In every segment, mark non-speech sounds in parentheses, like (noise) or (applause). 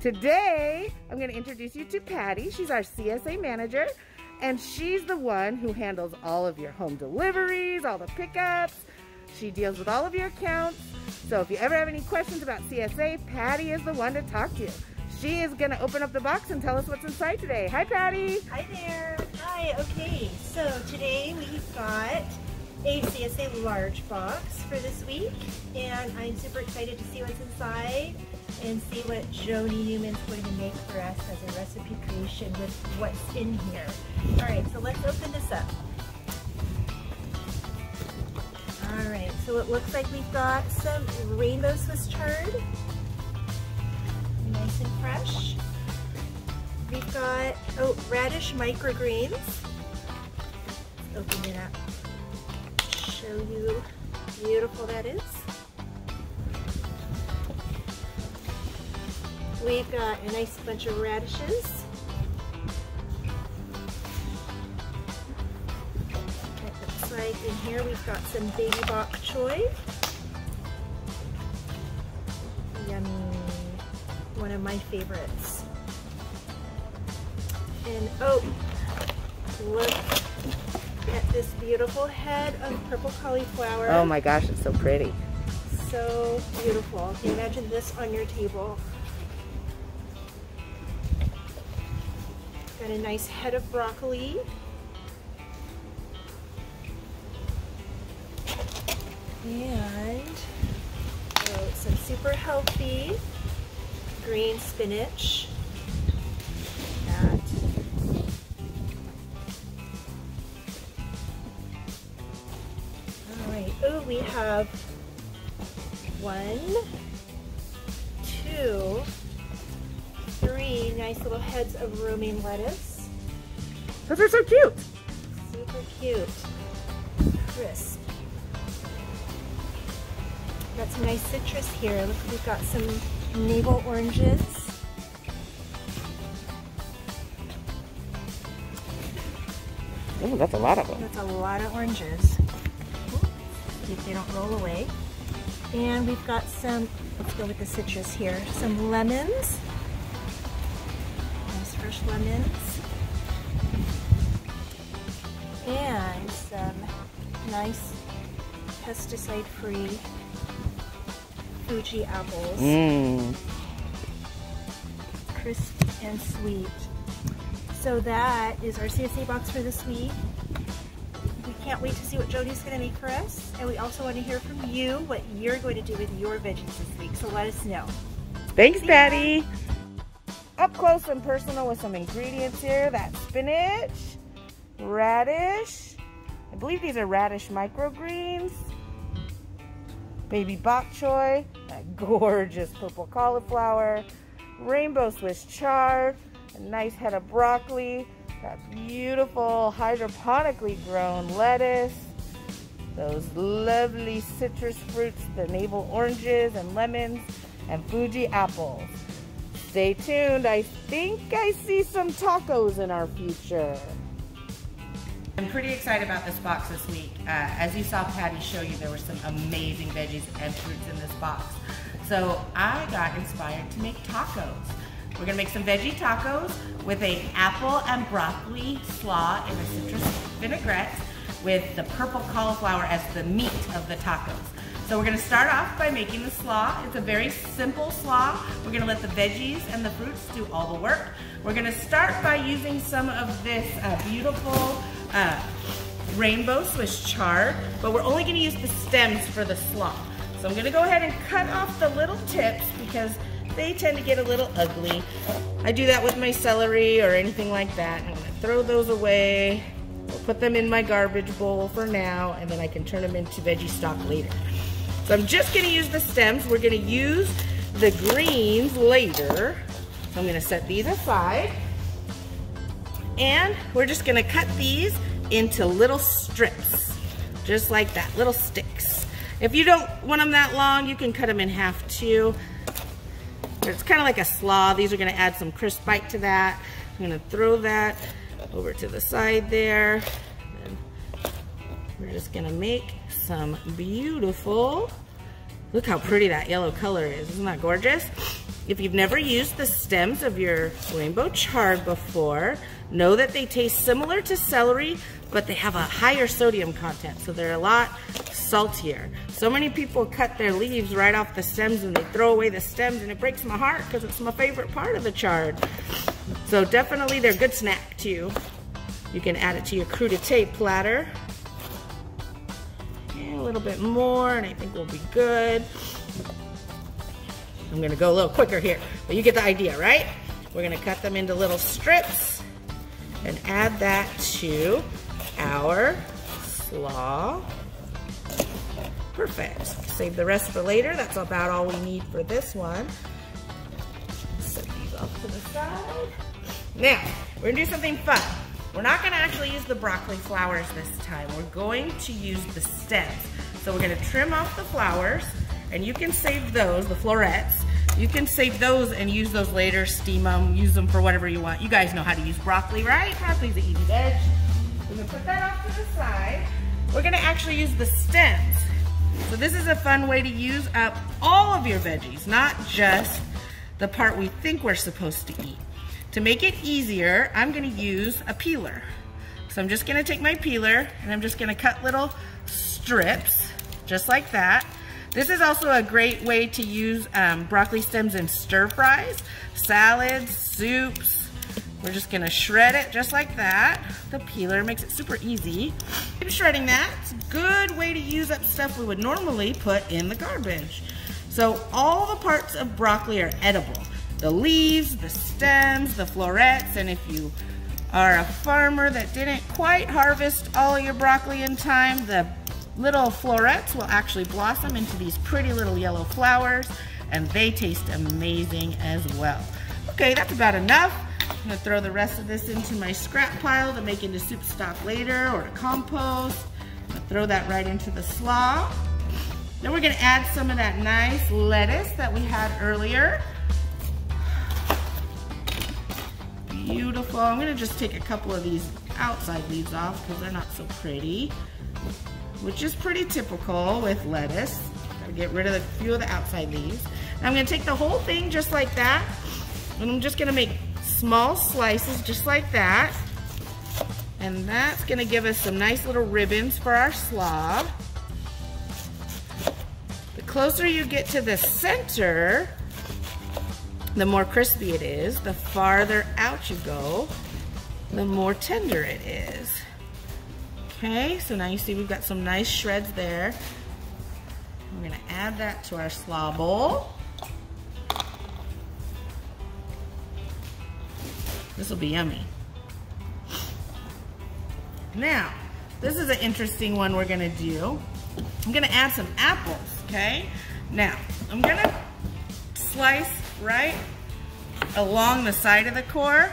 Today, I'm going to introduce you to Patty. She's our CSA manager, and she's the one who handles all of your home deliveries, all the pickups. She deals with all of your accounts. So if you ever have any questions about CSA, Patty is the one to talk to. She is going to open up the box and tell us what's inside today. Hi, Patty. Hi there. Hi. Okay, so today we've got a CSA large box for this week, and I'm super excited to see what's inside and see what Joni Newman's going to make for us as a recipe creation with what's in here. All right, so let's open this up. All right, so it looks like we've got some rainbow Swiss chard, nice and fresh. We've got, oh, radish microgreens. Let's open it up, show you how beautiful that is. We've got a nice bunch of radishes. It looks like in here we've got some baby bok choy. Yummy. One of my favorites. And oh, look at this beautiful head of purple cauliflower. Oh my gosh, it's so pretty. So beautiful. Can you imagine this on your table? Got a nice head of broccoli. And some super healthy green spinach. All right. Oh, we have one, two, three nice little heads of romaine lettuce. Those are so cute. Super cute. Crisp. Got some nice citrus here. Look, we've got some navel oranges. Oh, that's a lot of them. That's a lot of oranges. See if they don't roll away. And we've got some, let's go with the citrus here, some lemons. Nice fresh lemons. Nice pesticide-free Fuji apples. Mmm. Crisp and sweet. So that is our CSA box for this week. We can't wait to see what Jody's going to make for us. And we also want to hear from you what you're going to do with your veggies this week. So let us know. Thanks, Patty. Up close and personal with some ingredients here. That spinach, radish. I believe these are radish microgreens. Baby bok choy. That gorgeous purple cauliflower. Rainbow Swiss chard. A nice head of broccoli. That beautiful hydroponically grown lettuce. Those lovely citrus fruits, the navel oranges and lemons, and Fuji apples. Stay tuned. I think I see some tacos in our future. I'm pretty excited about this box this week. Uh, as you saw Patty show you, there were some amazing veggies and fruits in this box. So I got inspired to make tacos. We're gonna make some veggie tacos with a apple and broccoli slaw in a citrus vinaigrette with the purple cauliflower as the meat of the tacos. So we're gonna start off by making the slaw. It's a very simple slaw. We're gonna let the veggies and the fruits do all the work. We're gonna start by using some of this uh, beautiful uh, rainbow Swiss chard, but we're only gonna use the stems for the slaw. So I'm gonna go ahead and cut off the little tips because they tend to get a little ugly. I do that with my celery or anything like that. I'm gonna throw those away. We'll put them in my garbage bowl for now, and then I can turn them into veggie stock later. So I'm just gonna use the stems. We're gonna use the greens later. So I'm gonna set these aside. And we're just gonna cut these into little strips, just like that, little sticks. If you don't want them that long, you can cut them in half too. It's kind of like a slaw. These are gonna add some crisp bite to that. I'm gonna throw that over to the side there. And we're just gonna make some beautiful, look how pretty that yellow color is. Isn't that gorgeous? If you've never used the stems of your rainbow chard before, know that they taste similar to celery, but they have a higher sodium content, so they're a lot saltier. So many people cut their leaves right off the stems and they throw away the stems and it breaks my heart because it's my favorite part of the chard. So definitely they're a good snack too. You can add it to your crudité platter. And a little bit more and I think we'll be good. I'm gonna go a little quicker here, but you get the idea, right? We're gonna cut them into little strips and add that to our slaw. Perfect. Save the rest for later. That's about all we need for this one. Set these off to the side. Now, we're gonna do something fun. We're not gonna actually use the broccoli flowers this time. We're going to use the stems. So we're gonna trim off the flowers and you can save those, the florets. You can save those and use those later, steam them, use them for whatever you want. You guys know how to use broccoli, right? Broccoli's an easy veg. We're gonna put that off to the side. We're gonna actually use the stems. So this is a fun way to use up all of your veggies, not just the part we think we're supposed to eat. To make it easier, I'm gonna use a peeler. So I'm just gonna take my peeler and I'm just gonna cut little strips, just like that. This is also a great way to use um, broccoli stems in stir fries, salads, soups. We're just gonna shred it just like that. The peeler makes it super easy. Keep shredding that. It's a good way to use up stuff we would normally put in the garbage. So all the parts of broccoli are edible. The leaves, the stems, the florets, and if you are a farmer that didn't quite harvest all your broccoli in time, the little florets will actually blossom into these pretty little yellow flowers and they taste amazing as well. Okay, that's about enough. I'm gonna throw the rest of this into my scrap pile to make into soup stock later or to compost. throw that right into the slaw. Then we're gonna add some of that nice lettuce that we had earlier. Beautiful. I'm gonna just take a couple of these outside leaves off because they're not so pretty which is pretty typical with lettuce. Gotta get rid of a few of the outside leaves. And I'm gonna take the whole thing just like that, and I'm just gonna make small slices just like that. And that's gonna give us some nice little ribbons for our slaw. The closer you get to the center, the more crispy it is. The farther out you go, the more tender it is. Okay, so now you see we've got some nice shreds there. We're gonna add that to our slaw bowl. This will be yummy. Now, this is an interesting one we're gonna do. I'm gonna add some apples, okay? Now, I'm gonna slice right along the side of the core,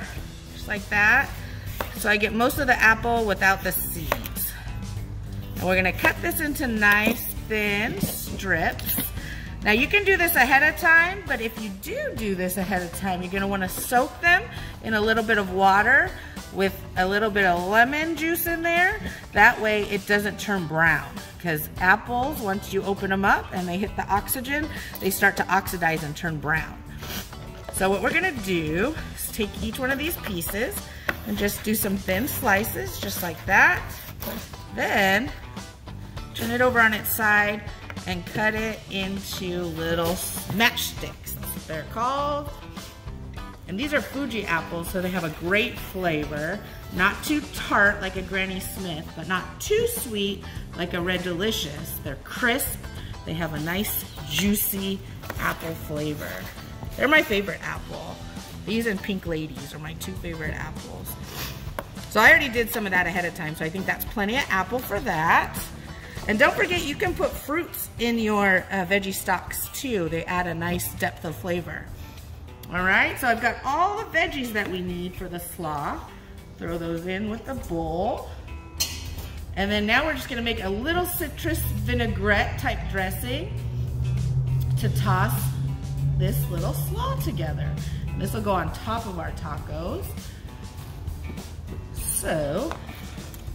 just like that. So I get most of the apple without the we're gonna cut this into nice thin strips. Now you can do this ahead of time, but if you do do this ahead of time, you're gonna wanna soak them in a little bit of water with a little bit of lemon juice in there. That way it doesn't turn brown because apples, once you open them up and they hit the oxygen, they start to oxidize and turn brown. So what we're gonna do is take each one of these pieces and just do some thin slices, just like that. Then turn it over on its side and cut it into little. That's what they're called. And these are Fuji apples, so they have a great flavor. Not too tart like a Granny Smith, but not too sweet like a Red Delicious. They're crisp. They have a nice, juicy apple flavor. They're my favorite apple. These and Pink Ladies are my two favorite apples. So I already did some of that ahead of time, so I think that's plenty of apple for that. And don't forget, you can put fruits in your uh, veggie stocks too. They add a nice depth of flavor. All right, so I've got all the veggies that we need for the slaw. Throw those in with the bowl. And then now we're just gonna make a little citrus vinaigrette type dressing to toss this little slaw together. This will go on top of our tacos. So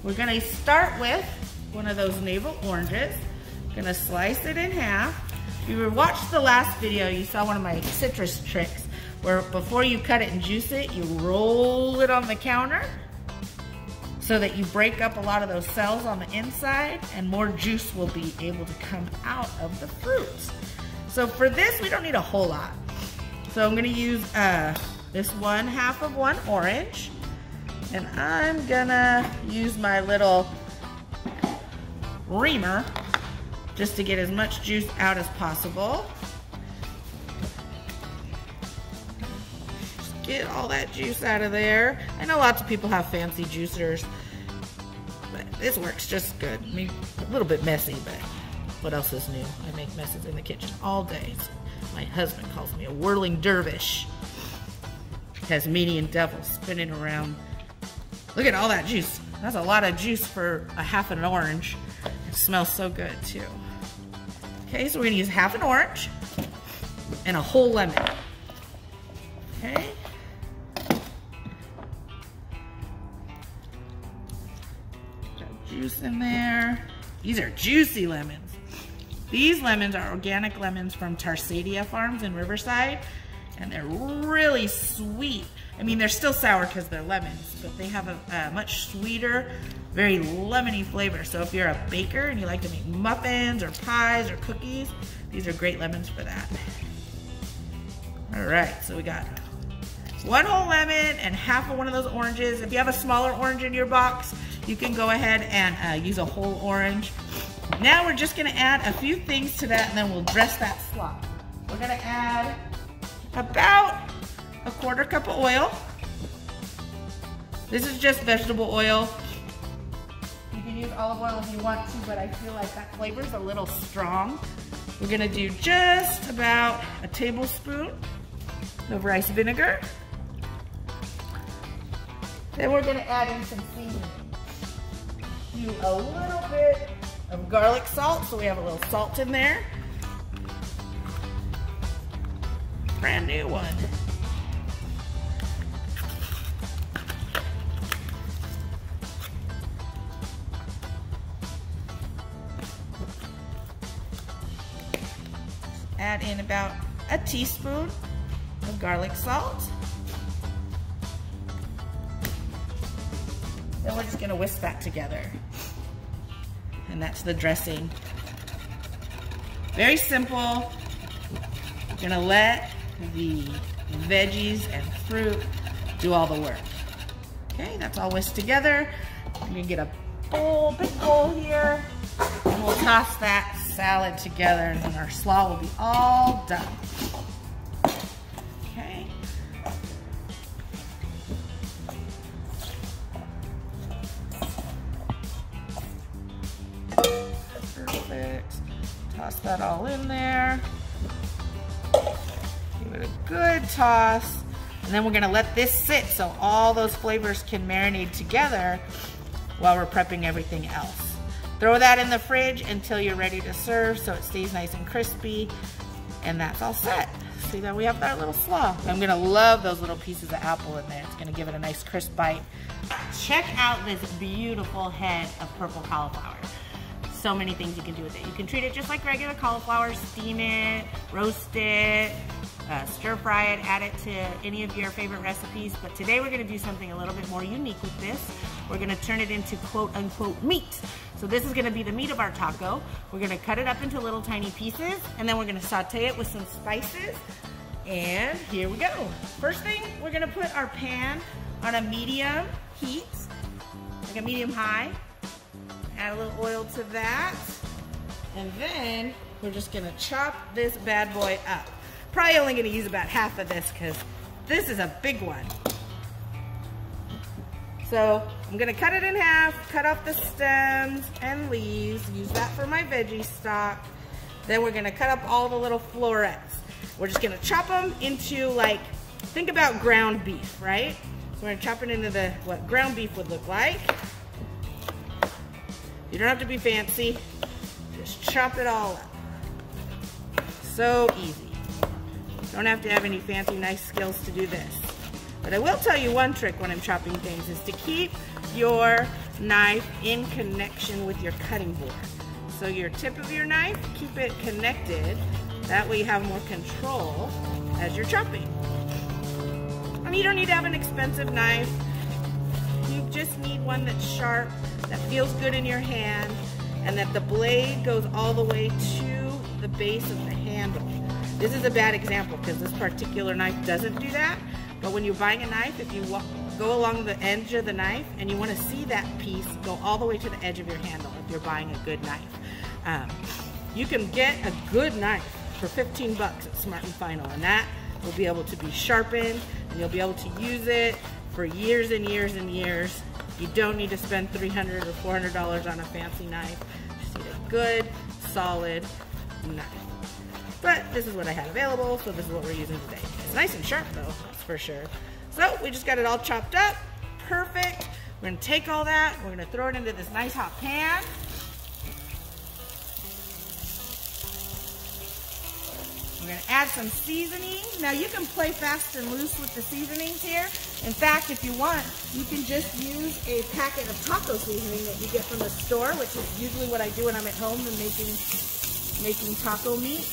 we're gonna start with one of those navel oranges. Gonna slice it in half. If you watched the last video, you saw one of my citrus tricks where before you cut it and juice it, you roll it on the counter so that you break up a lot of those cells on the inside and more juice will be able to come out of the fruits. So for this, we don't need a whole lot. So I'm gonna use uh, this one half of one orange and I'm gonna use my little reamer just to get as much juice out as possible. Just get all that juice out of there. I know lots of people have fancy juicers, but this works just good. I mean, a little bit messy, but what else is new? I make messes in the kitchen all day. My husband calls me a whirling dervish. Tasmanian devil spinning around. Look at all that juice. That's a lot of juice for a half an orange. It smells so good too. Okay, so we're gonna use half an orange and a whole lemon. Okay. Got juice in there. These are juicy lemons. These lemons are organic lemons from Tarsadia Farms in Riverside, and they're really sweet. I mean, they're still sour because they're lemons, but they have a, a, much sweeter, very lemony flavor. So if you're a baker and you like to make muffins or pies or cookies, these are great lemons for that. All right, so we got one whole lemon and half of one of those oranges. If you have a smaller orange in your box, you can go ahead and uh, use a whole orange. Now we're just gonna add a few things to that and then we'll dress that slop. We're gonna add about a quarter cup of oil. This is just vegetable oil. You can use olive oil if you want to, but I feel like that flavor is a little strong. We're gonna do just about a tablespoon of rice vinegar. Then we're gonna add in some seasoning. Do a little bit of garlic salt, so we have a little salt in there. Brand new one. Add in about a teaspoon of garlic salt. Then we're just gonna whisk that together. And that's the dressing. Very simple. We're gonna let the veggies and fruit do all the work. Okay, that's all whisked together. I'm gonna get a bowl, big bowl here, and we'll toss that salad together and then our slaw will be all done. Okay. Perfect. Toss that all in there. Give it a good toss. And then we're gonna let this sit so all those flavors can marinate together while we're prepping everything else. Throw that in the fridge until you're ready to serve so it stays nice and crispy. And that's all set. See that we have that little slaw. I'm gonna love those little pieces of apple in there. It's gonna give it a nice crisp bite. Check out this beautiful head of purple cauliflower. So many things you can do with it. You can treat it just like regular cauliflower, steam it, roast it, uh, stir fry it, add it to any of your favorite recipes. But today we're gonna do something a little bit more unique with this. We're gonna turn it into quote unquote meat. So this is gonna be the meat of our taco. We're gonna cut it up into little tiny pieces and then we're gonna saute it with some spices. And here we go. First thing, we're gonna put our pan on a medium heat, like a medium high. Add a little oil to that. And then we're just gonna chop this bad boy up. Probably only gonna use about half of this because this is a big one. So I'm gonna cut it in half, cut off the stems and leaves, use that for my veggie stock. Then we're gonna cut up all the little florets. We're just gonna chop them into like, think about ground beef, right? So we're gonna chop it into the, what ground beef would look like. You don't have to be fancy, just chop it all up. So easy. Don't have to have any fancy nice skills to do this. But I will tell you one trick when I'm chopping things is to keep your knife in connection with your cutting board. So your tip of your knife, keep it connected That way you have more control as you're chopping. And you don't need to have an expensive knife. You just need one that's sharp, that feels good in your hand, and that the blade goes all the way to the base of the. This is a bad example because this particular knife doesn't do that. But when you're buying a knife, if you go along the edge of the knife and you want to see that piece go all the way to the edge of your handle if you're buying a good knife. Um, you can get a good knife for 15 bucks at Smart and Final and that will be able to be sharpened and you'll be able to use it for years and years and years. You don't need to spend 300 or $400 on a fancy knife. Just need a good, solid knife. But this is what I had available, so this is what we're using today. It's nice and sharp though, that's for sure. So we just got it all chopped up, perfect. We're gonna take all that, we're gonna throw it into this nice hot pan. We're gonna add some seasoning. Now you can play fast and loose with the seasonings here. In fact, if you want, you can just use a packet of taco seasoning that you get from the store, which is usually what I do when I'm at home and making, making taco meat.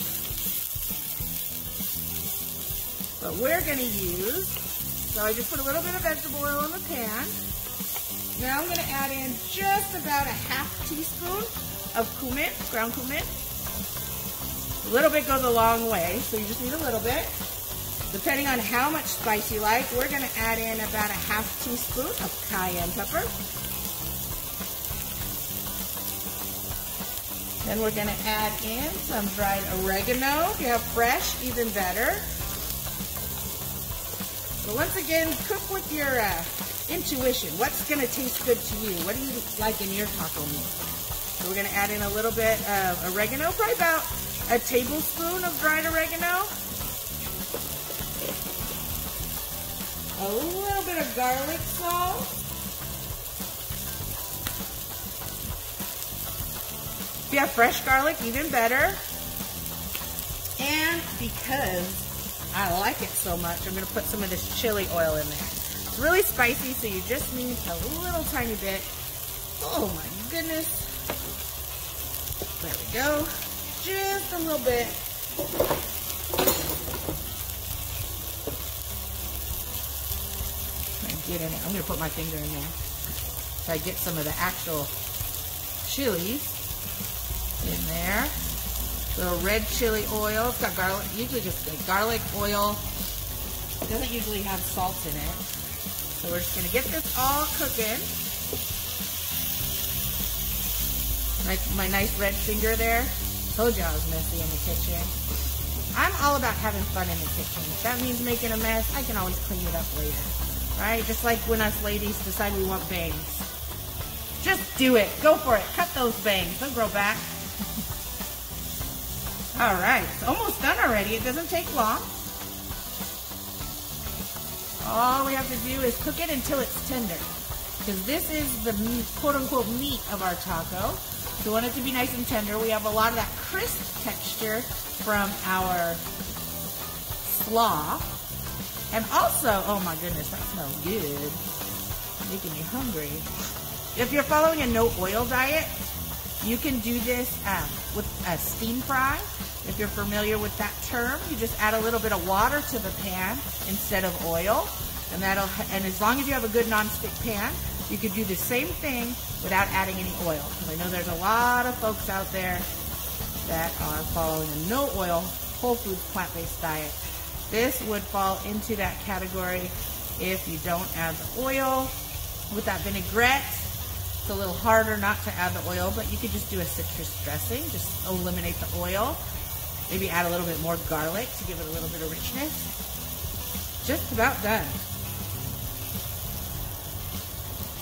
But we're gonna use, so I just put a little bit of vegetable oil in the pan. Now I'm gonna add in just about a half teaspoon of cumin, ground cumin. A little bit goes a long way, so you just need a little bit. Depending on how much spice you like, we're gonna add in about a half teaspoon of cayenne pepper. Then we're gonna add in some dried oregano. If you have fresh, even better. But once again, cook with your uh, intuition. What's going to taste good to you? What do you like in your taco meat? So we're going to add in a little bit of oregano, probably about a tablespoon of dried oregano. A little bit of garlic salt. If you have fresh garlic, even better. And because I like it so much, I'm to put some of this chili oil in there. It's really spicy, so you just need a little tiny bit. Oh my goodness. There we go. Just a little bit. Get in it. I'm to put my finger in there. So I get some of the actual chilies in there little red chili oil. It's got garlic, usually just garlic oil. It doesn't usually have salt in it. So we're just gonna get this all cooking. Like my nice red finger there. Told you I was messy in the kitchen. I'm all about having fun in the kitchen. If that means making a mess, I can always clean it up later. Right? Just like when us ladies decide we want bangs. Just do it. Go for it. Cut those bangs. They'll grow back. All right, it's almost done already. It doesn't take long. All we have to do is cook it until it's tender. Because this is the quote-unquote meat of our taco. We want it to be nice and tender. We have a lot of that crisp texture from our slaw. And also, oh my goodness, that smells good. Making me hungry. If you're following a no oil diet, you can do this um, with a steam fry. If you're familiar with that term, you just add a little bit of water to the pan instead of oil. And that'll, and as long as you have a good nonstick pan, you could do the same thing without adding any oil. I know there's a lot of folks out there that are following a no oil, whole foods, plant-based diet. This would fall into that category if you don't add the oil. With that vinaigrette, it's a little harder not to add the oil, but you could just do a citrus dressing, just eliminate the oil. Maybe add a little bit more garlic to give it a little bit of richness. Just about done.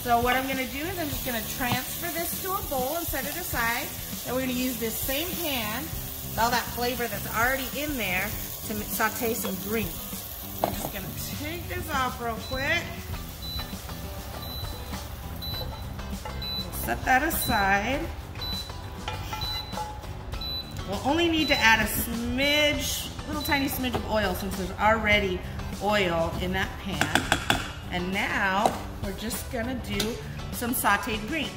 So what I'm gonna do is I'm just gonna transfer this to a bowl and set it aside. Then we're gonna use this same pan with all that flavor that's already in there to saute some greens. I'm just gonna take this off real quick. Set that aside. We'll only need to add a smidge, little tiny smidge of oil since there's already oil in that pan. And now we're just gonna do some sauteed greens.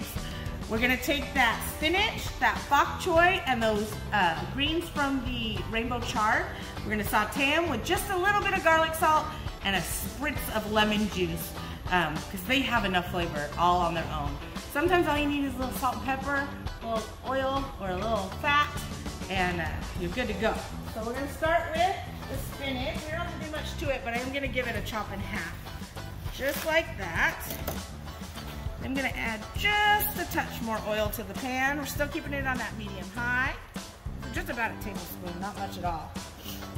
we're gonna take that spinach, that bok choy, and those uh, greens from the rainbow chard. We're gonna saute them with just a little bit of garlic salt and a spritz of lemon juice because um, they have enough flavor all on their own. Sometimes all you need is a little salt and pepper, a little oil, or a little fat, and uh, you're good to go. So we're gonna start with the spinach. We don't have to do much to it, but I'm gonna give it a chop in half. Just like that. I'm gonna add just a touch more oil to the pan. We're still keeping it on that medium high. Just about a tablespoon, not much at all.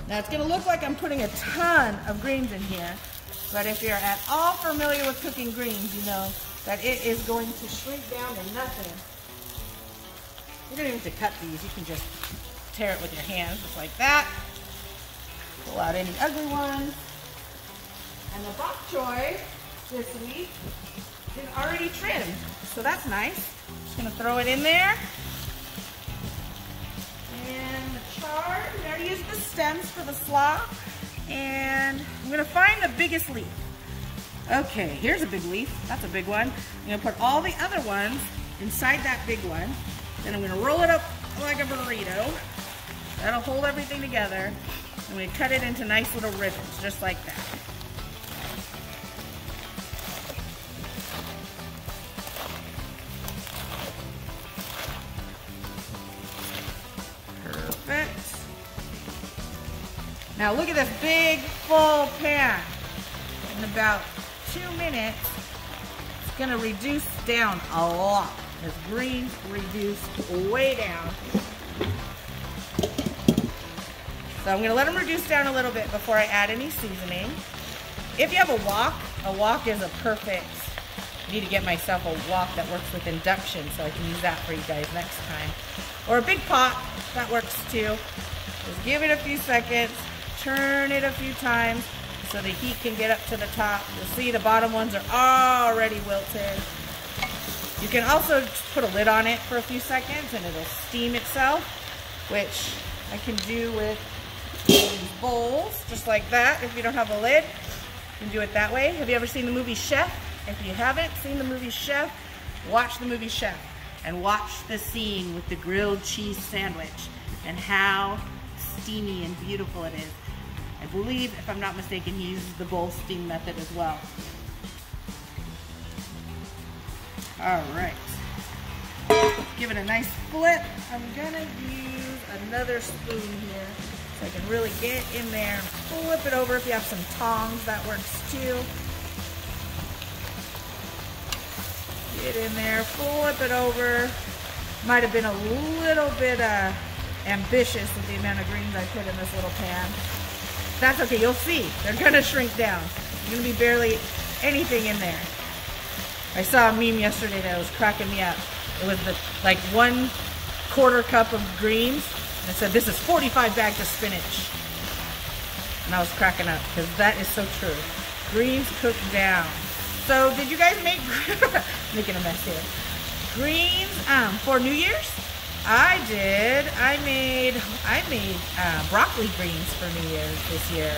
Now it's gonna look like I'm putting a ton of greens in here, but if you're at all familiar with cooking greens, you know that it is going to shrink down to nothing. You don't even have to cut these, you can just tear it with your hands, just like that. Pull out any ugly ones. And the bok choy this week is already trimmed. So that's nice. Just gonna throw it in there. And the chard, we already used the stems for the slaw. And I'm gonna find the biggest leaf. Okay, here's a big leaf. That's a big one. I'm gonna put all the other ones inside that big one. Then I'm gonna roll it up like a burrito. That'll hold everything together. I'm gonna cut it into nice little ribbons, just like that. Perfect. Now look at this big full pan. In about minutes, it's gonna reduce down a lot. This green reduced way down. So I'm gonna let them reduce down a little bit before I add any seasoning. If you have a wok, a wok is a perfect, I need to get myself a wok that works with induction so I can use that for you guys next time. Or a big pot, that works too. Just give it a few seconds, turn it a few times so the heat can get up to the top. You'll see the bottom ones are already wilted. You can also put a lid on it for a few seconds and it'll steam itself, which I can do with bowls, just like that. If you don't have a lid, you can do it that way. Have you ever seen the movie Chef? If you haven't seen the movie Chef, watch the movie Chef and watch the scene with the grilled cheese sandwich and how steamy and beautiful it is. Believe, if I'm not mistaken, he uses the bowl steam method as well. All right. Give it a nice flip. I'm gonna use another spoon here so I can really get in there and flip it over. If you have some tongs, that works too. Get in there, flip it over. Might have been a little bit uh, ambitious with the amount of greens I put in this little pan. That's okay, you'll see. They're gonna shrink down. There's gonna be barely anything in there. I saw a meme yesterday that was cracking me up. It was the like one quarter cup of greens and it said this is 45 bags of spinach. And I was cracking up because that is so true. Greens cook down. So did you guys make (laughs) making a mess here? Greens um, for New Year's? I did. I made I made uh, broccoli greens for New Year's this year.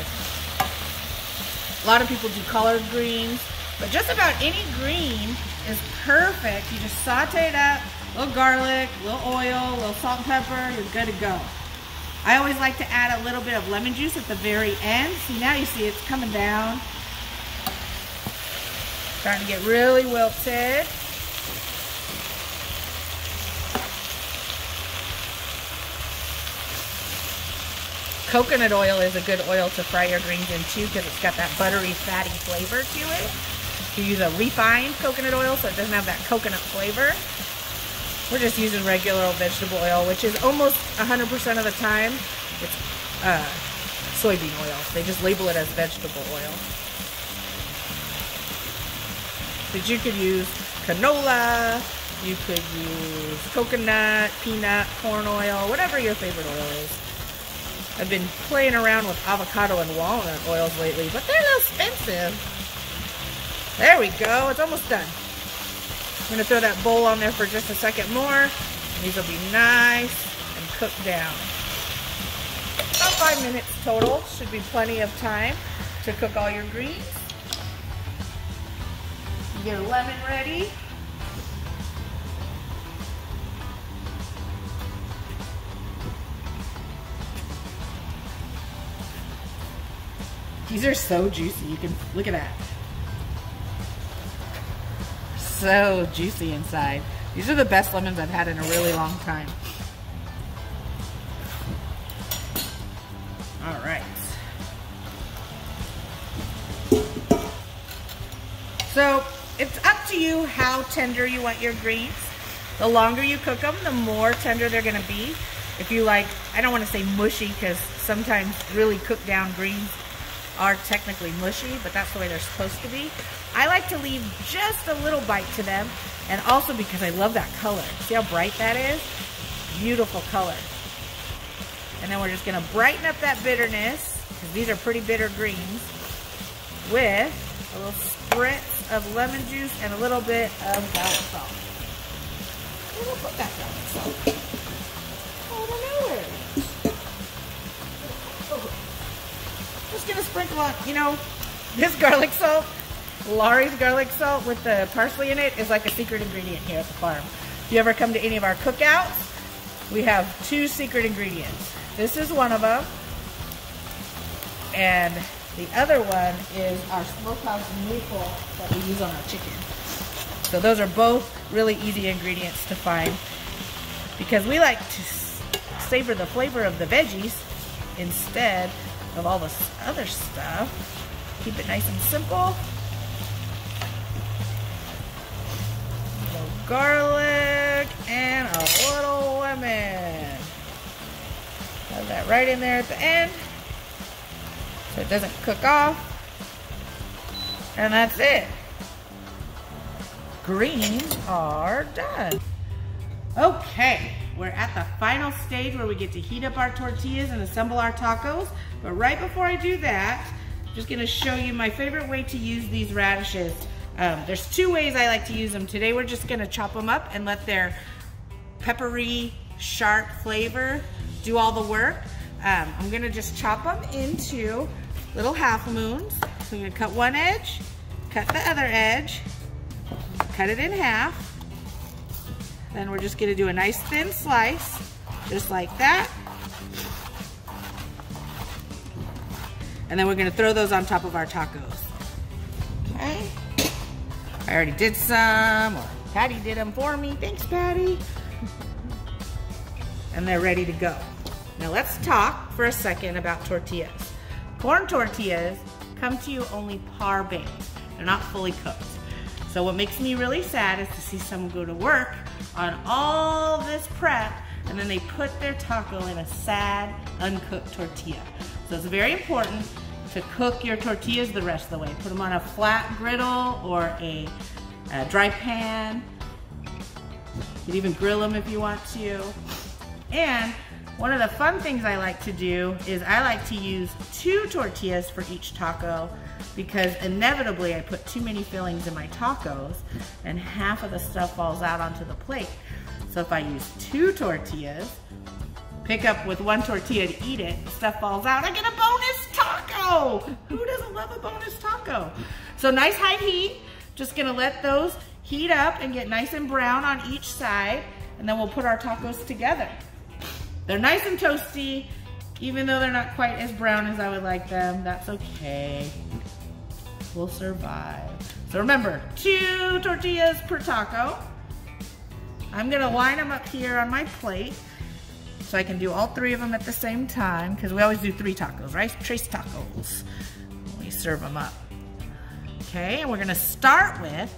A lot of people do collard greens, but just about any green is perfect. You just saute it up, a little garlic, a little oil, a little salt and pepper, you're good to go. I always like to add a little bit of lemon juice at the very end. See, now you see it's coming down. Starting to get really wilted. Coconut oil is a good oil to fry your greens in too because it's got that buttery, fatty flavor to it. You use a refined coconut oil so it doesn't have that coconut flavor. We're just using regular old vegetable oil, which is almost 100% of the time, it's uh, soybean oil. They just label it as vegetable oil. But you could use canola, you could use coconut, peanut, corn oil, whatever your favorite oil is. I've been playing around with avocado and walnut oils lately, but they're a little expensive. There we go. It's almost done. I'm going to throw that bowl on there for just a second more. These will be nice and cooked down. About five minutes total. Should be plenty of time to cook all your greens. Get a lemon ready. These are so juicy. You can look at that. So juicy inside. These are the best lemons I've had in a really long time. All right. So it's up to you how tender you want your greens. The longer you cook them, the more tender they're gonna be. If you like, I don't wanna say mushy because sometimes really cooked down greens are technically mushy, but that's the way they're supposed to be. I like to leave just a little bite to them, and also because I love that color. See how bright that is? Beautiful color. And then we're just gonna brighten up that bitterness, because these are pretty bitter greens, with a little spritz of lemon juice and a little bit of garlic salt. Put that garlic salt? Just gonna sprinkle on, you know, this garlic salt, Lawry's garlic salt with the parsley in it is like a secret ingredient here at the farm. If you ever come to any of our cookouts, we have two secret ingredients. This is one of them, and the other one is our smokehouse maple that we use on our chicken. So those are both really easy ingredients to find because we like to savor the flavor of the veggies instead of all this other stuff. Keep it nice and simple. garlic and a little lemon. Have that right in there at the end so it doesn't cook off. And that's it. Greens are done. Okay, we're at the final stage where we get to heat up our tortillas and assemble our tacos. But right before I do that, I'm just gonna show you my favorite way to use these radishes. Um, there's two ways I like to use them. Today we're just gonna chop them up and let their peppery, sharp flavor do all the work. Um, I'm gonna just chop them into little half moons. So I'm gonna cut one edge, cut the other edge, cut it in half. Then we're just gonna do a nice thin slice, just like that. And then we're gonna throw those on top of our tacos. Okay. I already did some, or Patty did them for me. Thanks, Patty. and they're ready to go. Now let's talk for a second about tortillas. Corn tortillas come to you only par baked. They're not fully cooked. So what makes me really sad is to see someone go to work on all this prep and then they put their taco in a sad, uncooked tortilla. So it's very important to cook your tortillas the rest of the way. Put them on a flat griddle or a, a dry pan. You can even grill them if you want to. And one of the fun things I like to do is I like to use two tortillas for each taco because inevitably I put too many fillings in my tacos and half of the stuff falls out onto the plate. So if I use two tortillas, pick up with one tortilla to eat it, stuff falls out, I get a bonus taco! Who doesn't love a bonus taco? So nice high heat, just gonna let those heat up and get nice and brown on each side, and then we'll put our tacos together. They're nice and toasty, even though they're not quite as brown as I would like them. That's okay. We'll survive. So remember, two tortillas per taco. I'm gonna line them up here on my plate so I can do all three of them at the same time because we always do three tacos, right? Trace tacos. We serve them up. Okay, and we're gonna start with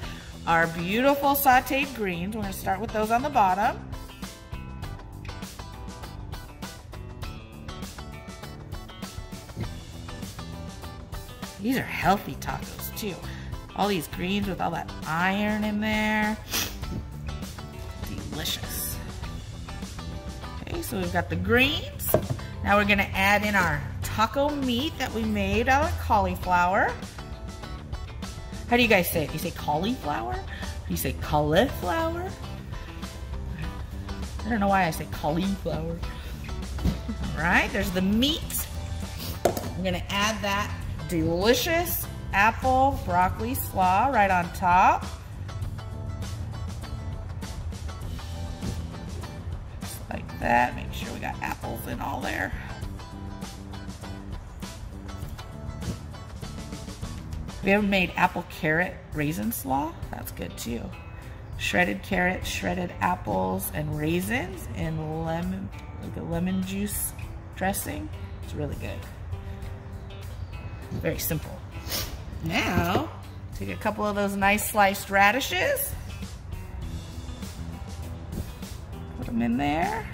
our beautiful sauteed greens. We're gonna start with those on the bottom. These are healthy tacos too. All these greens with all that iron in there. Delicious. So we've got the greens. Now we're gonna add in our taco meat that we made out of cauliflower. How do you guys say it? You say cauliflower? You say cauliflower? I don't know why I say cauliflower. All right, there's the meat. I'm gonna add that delicious apple broccoli slaw right on top. That. Make sure we got apples in all there. We haven't made apple carrot raisin slaw. That's good too. Shredded carrots, shredded apples, and raisins in lemon, like a lemon juice dressing. It's really good. Very simple. Now, take a couple of those nice sliced radishes. Put them in there.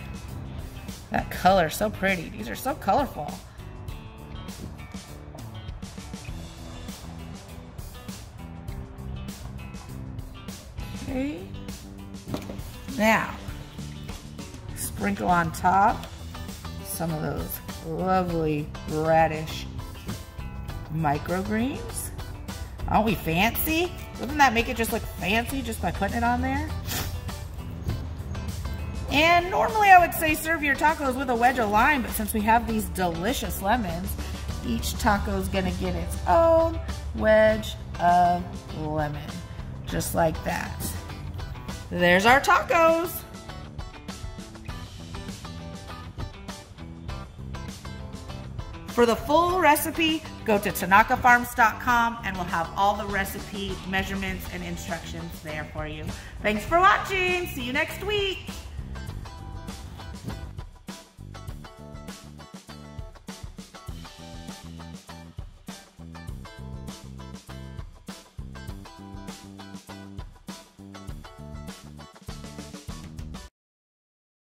That color, so pretty. These are so colorful. Okay. Now, sprinkle on top some of those lovely radish microgreens. Aren't we fancy? Doesn't that make it just look fancy just by putting it on there? And normally I would say serve your tacos with a wedge of lime, but since we have these delicious lemons, each taco is gonna get its own wedge of lemon, just like that. There's our tacos. For the full recipe, go to tanakafarms.com and we'll have all the recipe measurements and instructions there for you. Thanks for watching. See you next week.